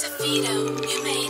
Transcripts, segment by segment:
Tafito, you made.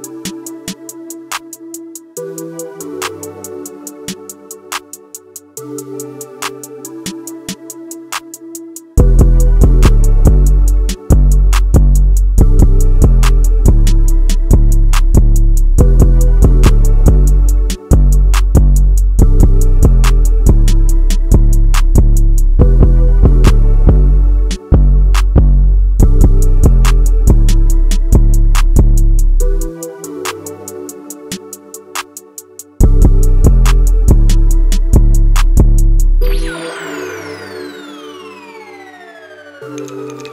Música